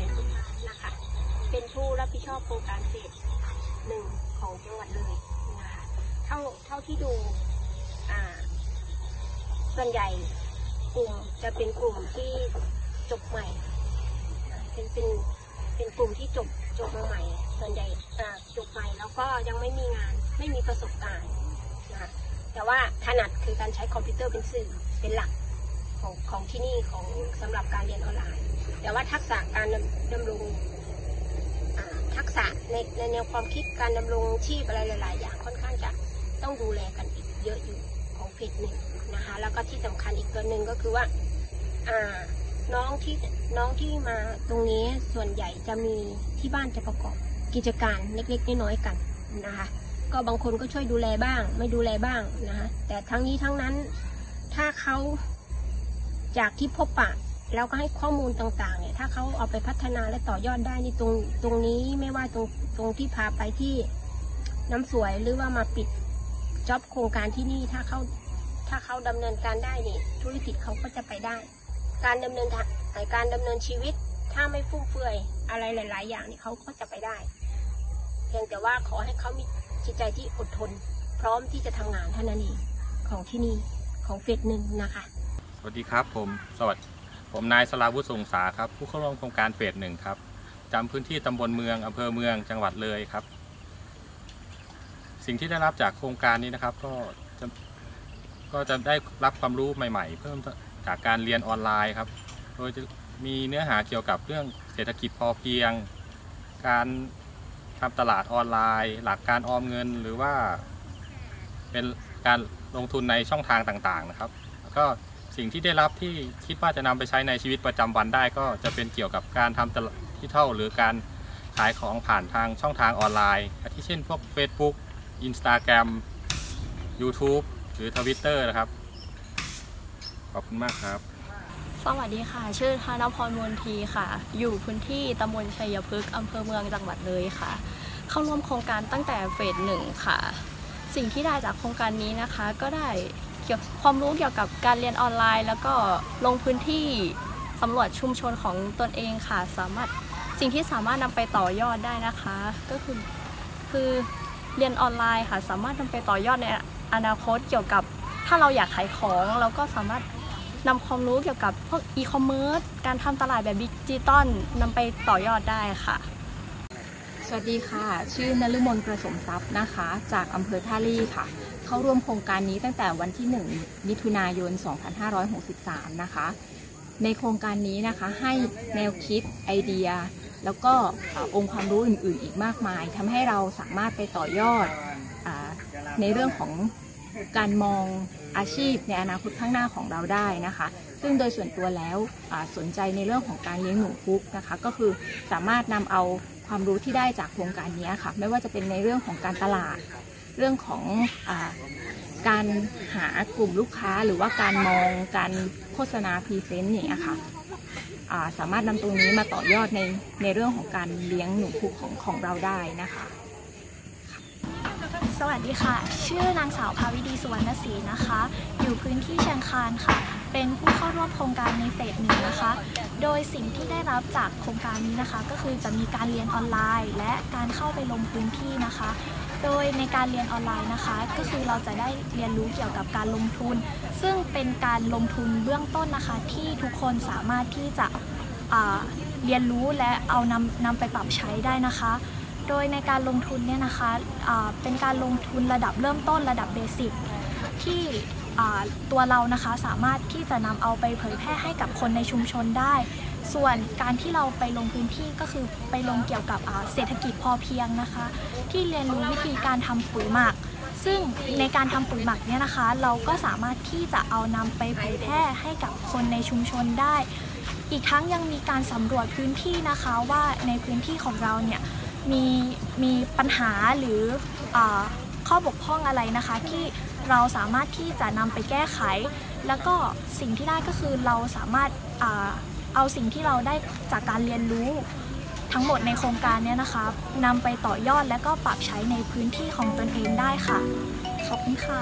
แสนสุภานะคะ เป็นผู้รับผิดชอบโครงการเฟสหนึ่งของจังหวัดเลยนะคะเท่าเท่าที่ดูอ่าส่วนใหญ่กลุ่มจะเป็นกลุ่มที่จบใหม่เป็นเป็นเป็นกลุ่มที่จบจบมาใหม่ ส่วนใหญ่อ่าจบใหม่แล้วก็ยังไม่มีงานไม่มีประสบการณ์นะคะแต่ว่าถนัดคือการใช้คอมพิวเตอร์เป็นสื่อเป็นหลักของของที่นี่ของสำหรับการเรียนออนไลน์ แต่ว่าทักษะการดำรงทักษะในในแนวความคิดการดำรงชีพอะไรหลาย ๆ อย่างค่อนข้างจะต้องดูแลกันอีกเยอะอยู่ของเฟสหนึ่งนะคะแล้วก็ที่สำคัญอีกตัวหนึ่งก็คือว่าอ่าน้องที่น้องที่มาตรงนี้ส่วนใหญ่จะมีที่บ้านจะประกอบกิจการเล็ก ๆ น้อย ๆ กันนะคะก็บางคนก็ช่วยดูแลบ้าง ไม่ดูแลบ้างนะคะแต่ทั้งนี้ทั้งนั้นถ้าเขาจากที่พบปะ แล้วก็ให้ข้อมูลต่างๆเนี่ยถ้าเขาเอาไปพัฒนาและต่อยอดได้นี่ตรงตรงนี้ไม่ว่าตรงตรงที่พาไปที่น้ำสวยหรือว่ามาปิดจ็อบโครงการที่นี่ถ้าเขาถ้าเขาดำเนินการได้นี่ธุรกิจเขาก็จะไปได้ การดำเนินทางการดำเนินชีวิต ถ้าไม่ฟุ่มเฟือยอะไรหลาย ๆ อย่างนี่เขาก็จะไปได้ เพียงแต่ว่าขอให้เขามีจิตใจที่อดทน พร้อมที่จะทำงานเท่านั้นเองของที่นี่ของเฟสหนึ่งนะคะ สวัสดีครับผม สวัสดี ผมนายสลาวุฒิสงสาครับ ผู้เข้าร่วมโครงการเฟสหนึ่งครับจำพื้นที่ตำบลเมืองอำเภอเมืองจังหวัดเลยครับ สิ่งที่ได้รับจากโครงการนี้นะครับ ก็จะก็จะได้รับความรู้ใหม่ ๆ เพิ่มจากการเรียนออนไลน์ครับ โดยจะมีเนื้อหาเกี่ยวกับเรื่องเศรษฐกิจพอเพียง การทำตลาดออนไลน์ หลักการออมเงินหรือว่าเป็นการลงทุนในช่องทางต่างๆนะครับ ก็ สิ่งที่ได้รับที่คิดว่าจะนำไปใช้ในชีวิตประจำวันได้ก็จะเป็นเกี่ยวกับการทำตลาดที่เท่าหรือการขายของผ่านทางช่องทางออนไลน์อาทิเช่นพวก Facebook Instagram YouTube หรือ Twitter นะครับ ขอบคุณมากครับ สวัสดีค่ะ ชื่อธนพรมนทีค่ะ อยู่พื้นที่ตำบลชัยพฤกษ์อำเภอเมืองจังหวัดเลยค่ะ เข้าร่วมโครงการตั้งแต่เฟสหนึ่งค่ะ สิ่งที่ได้จากโครงการนี้นะคะก็ได้ กี่ยวความรู้เกี่ยวกับการเรียนออนไลน์ แล้วก็ลงพื้นที่สำรวจชุมชนของตนเองค่ะ สามารถสิ่งที่สามารถนำไปต่อยอดได้นะคะ ก็คือคือเรียนออนไลน์ค่ะ สามารถนำไปต่อยอดในอนาคตเกี่ยวกับถ้าเราอยากขายของเราก็สามารถนำความรู้เกี่ยวกับพวกอีคอมเมิร์ซการทำตลาดแบบดิจิตอลนำไปต่อยอดได้ค่ะ สวัสดีค่ะ ชื่อนฤมลประสมทรัพย์นะคะ จากอำเภอท่าลี่ค่ะ เข้าร่วมโครงการนี้ตั้งแต่วันที่ 1 มิถุนายน 2563 นะคะ ในโครงการนี้นะคะให้แนวคิดไอเดีย แล้วก็องค์ความรู้อื่น ๆ อีกมากมายทำให้เราสามารถไปต่อยอดอในเรื่องของการมองอาชีพในอนาคตข้างหน้าของเราได้นะคะ ซึ่งโดยส่วนตัวแล้วสนใจในเรื่องของการเลี้ยงหนูพุกนะคะ ก็คือสามารถนำเอาความรู้ที่ได้จากโครงการนี้ค่ะ ไม่ว่าจะเป็นในเรื่องของการตลาด เรื่องของอการหากลุ่มลูกค้าหรือว่าการมองการโฆษณา present อย่างเงี้ยค่ะสามารถนำตรงนี้มาต่อยอดในในเรื่องของการเลี้ยงหนูพุกของของเราได้นะคะ สวัสดีค่ะ ชื่อนางสาวภาวิดีสุวรรณศรีนะคะ อยู่พื้นที่เชียงคานค่ะ เป็นผู้เข้าร่วมโครงการในเฟสหนึ่งนะคะ โดยสิ่งที่ได้รับจากโครงการนี้นะคะ ก็คือจะมีการเรียนออนไลน์ และการเข้าไปลงพื้นที่นะคะ โดยในการเรียนออนไลน์นะคะ ก็คือเราจะได้เรียนรู้เกี่ยวกับการลงทุน ซึ่งเป็นการลงทุนเบื้องต้นนะคะ ที่ทุกคนสามารถที่จะเรียนรู้และเอานำนำไปปรับใช้ได้นะคะ โดยในการลงทุนเนี่ยนะคะอ่าเป็นการลงทุนระดับเริ่มต้นระดับเบสิกที่ ตัวเรานะคะสามารถที่จะนำเอาไปเผยแพร่ให้กับคนในชุมชนได้ ส่วนการที่เราไปลงพื้นที่ก็คือไปลงเกี่ยวกับเศรษฐกิจพอเพียงนะคะ ที่เรียนรู้วิธีการทำปุ๋ยหมักซึ่งในการทำปุ๋ยหมักเนี่ยนะคะ เราก็สามารถที่จะเอานำไปเผยแพร่ให้กับคนในชุมชนได้ อีกทั้งยังมีการสำรวจพื้นที่นะคะว่าในพื้นที่ของเราเนี่ยมีมีปัญหาหรืออข้อบกพร่องอะไรนะคะที่เราสามารถที่จะนำไปแก้ไข แล้วก็สิ่งที่ได้ก็คือเราสามารถอเอาสิ่งที่เราได้จากการเรียนรู้ทั้งหมดในโครงการเนี้นะคะนำไปต่อยอดและก็ปรับใช้ในพื้นที่ของตนเองได้ค่ะ ขอบคุณค่ะ